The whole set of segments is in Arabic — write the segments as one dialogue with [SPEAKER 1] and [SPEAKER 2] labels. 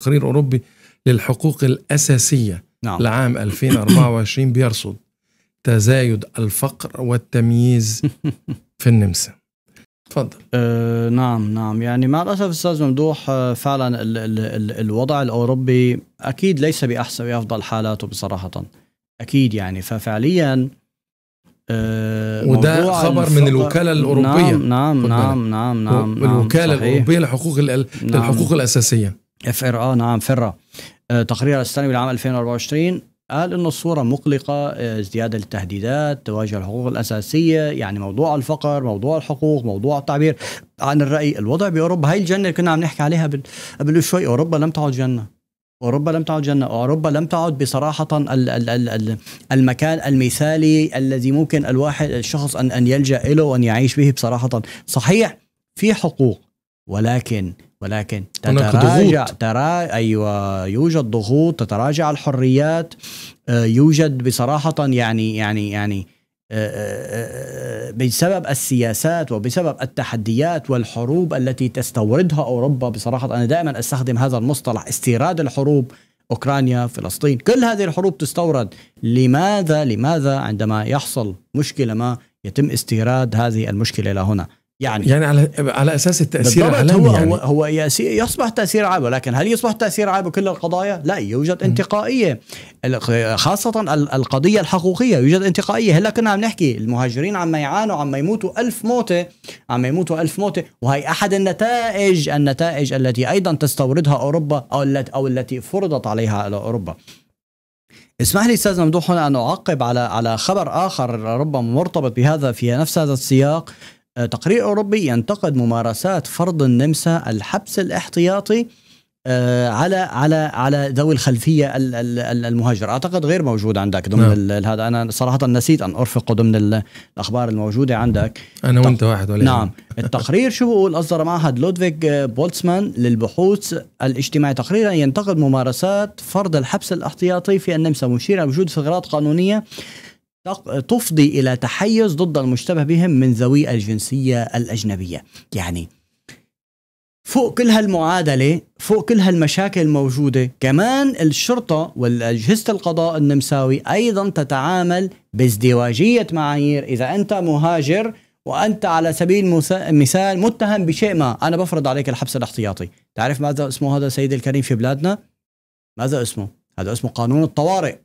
[SPEAKER 1] تقرير أوروبي للحقوق الأساسية
[SPEAKER 2] نعم.
[SPEAKER 1] لعام 2024 بيرصد تزايد الفقر والتمييز في النمسا. تفضل.
[SPEAKER 2] آه نعم نعم. يعني مع الأسف أستاذ ممدوح آه، فعلا ال ال ال الوضع الأوروبي أكيد ليس بأحسن بأفضل حالاته بصراحة. أكيد يعني. ففعليا آه
[SPEAKER 1] وده خبر من
[SPEAKER 2] الفقر-
[SPEAKER 1] الوكالة الأوروبية.
[SPEAKER 2] نعم نعم نعم نعم نعم نعم
[SPEAKER 1] الوكالة
[SPEAKER 2] صحيح.
[SPEAKER 1] الأوروبية لحقوق
[SPEAKER 2] نعم.
[SPEAKER 1] للحقوق الأساسية.
[SPEAKER 2] F R A نعم FRA تقرير السنوي لعام 2024 قال انه الصورة مقلقة آه، ازدياد التهديدات تواجه الحقوق الأساسية يعني موضوع الفقر موضوع الحقوق موضوع التعبير. عن الرأي الوضع بأوروبا هاي الجنة اللي كنا عم نحكي عليها قبل شوي أوروبا لم تعد جنة. أوروبا لم تعد جنة. أوروبا لم تعد بصراحة ال ال ال ال المكان المثالي الذي ممكن الواحد الشخص ان أن يلجأ له وأن يعيش به بصراحة. صحيح في حقوق ولكن ولكن تتراجع. ترى أيوه يوجد ضغوط تتراجع الحريات. آه، يوجد بصراحة يعني يعني يعني آه، آه، بسبب السياسات وبسبب التحديات والحروب التي تستوردها أوروبا بصراحة أنا دائما أستخدم هذا المصطلح استيراد الحروب أوكرانيا فلسطين كل هذه الحروب تستورد. لماذا؟ لماذا عندما يحصل مشكلة ما يتم استيراد هذه المشكلة إلى هنا؟ يعني
[SPEAKER 1] يعني على على أساس التأثير
[SPEAKER 2] بالضبط
[SPEAKER 1] العالمي
[SPEAKER 2] هو
[SPEAKER 1] يعني.
[SPEAKER 2] هو يصبح تأثير عام ولكن هل يصبح تأثير عام بكل القضايا؟ لا يوجد انتقائية. خاصة ال- القضية الحقوقية يوجد انتقائية. هلا كنا عم نحكي المهاجرين عم يعانوا عم يموتوا ألف موتة عم يموتوا ألف موتة وهي أحد النتائج النتائج التي أيضا تستوردها أوروبا أو التي أو التي فرضت عليها على أوروبا. اسمح لي أستاذ ممدوح هنا أن أعقب على على خبر آخر ربما مرتبط بهذا في نفس هذا السياق. تقرير أوروبي ينتقد ممارسات فرض النمسا الحبس الاحتياطي آه، على على على ذوي الخلفية ال- ال- ال- المهاجره أعتقد غير موجود عندك ضمن
[SPEAKER 1] نعم.
[SPEAKER 2] هذا. أنا صراحة نسيت أن أرفقه ضمن ال- الأخبار الموجودة عندك.
[SPEAKER 1] أنا
[SPEAKER 2] طب-
[SPEAKER 1] وأنت واحد ولا
[SPEAKER 2] نعم. التقرير شو بقول أصدر معهد لودفيج بولتسمان للبحوث الاجتماعي. تقريرا ينتقد ممارسات فرض الحبس الاحتياطي في النمسا مشيرا لوجود ثغرات قانونية تفضي إلى تحيز ضد المشتبه بهم من ذوي الجنسية الأجنبية. يعني فوق كل هالمعادلة فوق كل هالمشاكل الموجودة كمان الشرطة واجهزه القضاء النمساوي أيضا تتعامل بازدواجية معايير. إذا أنت مهاجر وأنت على سبيل المثا- المثال متهم بشيء ما أنا بفرض عليك الحبس الاحتياطي. تعرف ماذا اسمه هذا سيدي الكريم في بلادنا؟ ماذا اسمه؟ هذا اسمه قانون الطوارئ.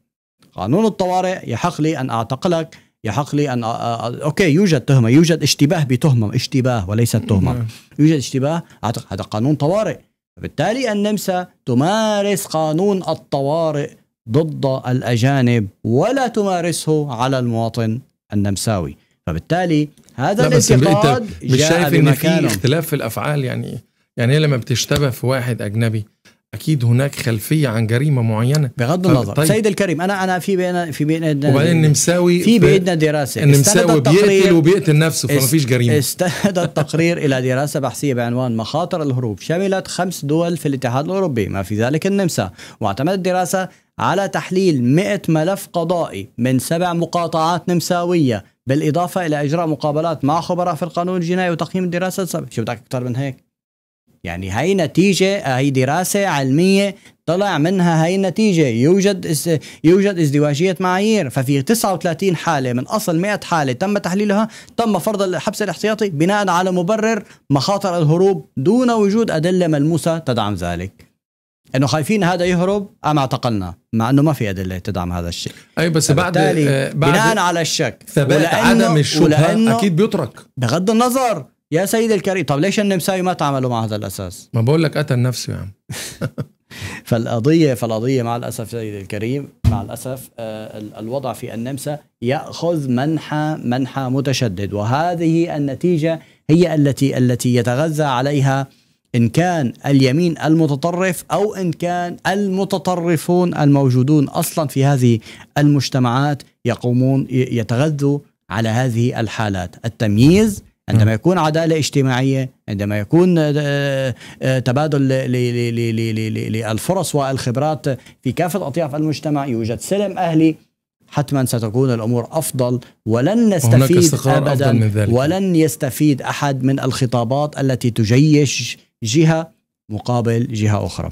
[SPEAKER 2] قانون الطوارئ يحق لي أن اعتقلك يحق لي أن أوكي يوجد تهمة يوجد اشتباه بتهمة اشتباه وليست
[SPEAKER 1] تهمة.
[SPEAKER 2] يوجد اشتباه هذا قانون طوارئ. بالتالي النمسا تمارس قانون الطوارئ ضد الأجانب ولا تمارسه على المواطن النمساوي. فبالتالي هذا الانتقاد
[SPEAKER 1] مش شايف إن في اختلاف في الأفعال؟ يعني يعني لما بتشتبه في واحد أجنبي أكيد هناك خلفية عن جريمة معينة.
[SPEAKER 2] بغض
[SPEAKER 1] طيب-
[SPEAKER 2] النظر.
[SPEAKER 1] طيب.
[SPEAKER 2] سيد الكريم أنا أنا في بين في بين
[SPEAKER 1] وبعدين النمساوي
[SPEAKER 2] في بايدنا دراسة.
[SPEAKER 1] النمساوي بيقتل وبيقتل نفسه فما فيش جريمة.
[SPEAKER 2] استند التقرير إلى دراسة بحثية بعنوان مخاطر الهروب. شملت خمس دول في الاتحاد الأوروبي ما في ذلك النمسا. واعتمدت الدراسة على تحليل 100 ملف قضائي من سبع مقاطعات نمساوية بالإضافة إلى إجراء مقابلات مع خبراء في القانون الجنائي وتقييم الدراسة السابقة. شو بدك أكثر من هيك؟ يعني هاي نتيجة هاي دراسة علمية طلع منها هاي النتيجة. يوجد يوجد ازدواجية معايير. ففي 39 حالة من أصل 100 حالة تم تحليلها تم فرض الحبس الاحتياطي بناء على مبرر مخاطر الهروب دون وجود أدلة ملموسة تدعم ذلك. إنه خايفين هذا يهرب أم اعتقلنا؟ مع إنه ما في أدلة تدعم هذا الشيء.
[SPEAKER 1] أي بس بعد آه،
[SPEAKER 2] بناء
[SPEAKER 1] بعد
[SPEAKER 2] على الشك.
[SPEAKER 1] ثبات عدم
[SPEAKER 2] الشبهة
[SPEAKER 1] أكيد بيترك.
[SPEAKER 2] بغض النظر يا سيدي الكريم طب ليش النمساوي ما تعاملوا مع هذا الأساس؟
[SPEAKER 1] ما بقول لك قتل نفسه يا عم.
[SPEAKER 2] فالقضية فالقضية مع الأسف سيدي الكريم مع الأسف آه، ال- الوضع في النمسا يأخذ منحى منحى متشدد. وهذه النتيجة هي التي التي يتغذى عليها إن كان اليمين المتطرف أو إن كان المتطرفون الموجودون أصلا في هذه المجتمعات يقومون يتغذوا على هذه الحالات. التمييز عندما يكون عدالة اجتماعية عندما يكون آه، آه، تبادل ل- ل- ل- ل- ل- ل- للفرص والخبرات في كافة أطياف المجتمع يوجد سلم أهلي. حتما ستكون الأمور أفضل. ولن نستفيد
[SPEAKER 1] أفضل من
[SPEAKER 2] أبدا
[SPEAKER 1] ذلك.
[SPEAKER 2] ولن يستفيد أحد من الخطابات التي تجيش جهة مقابل جهة أخرى.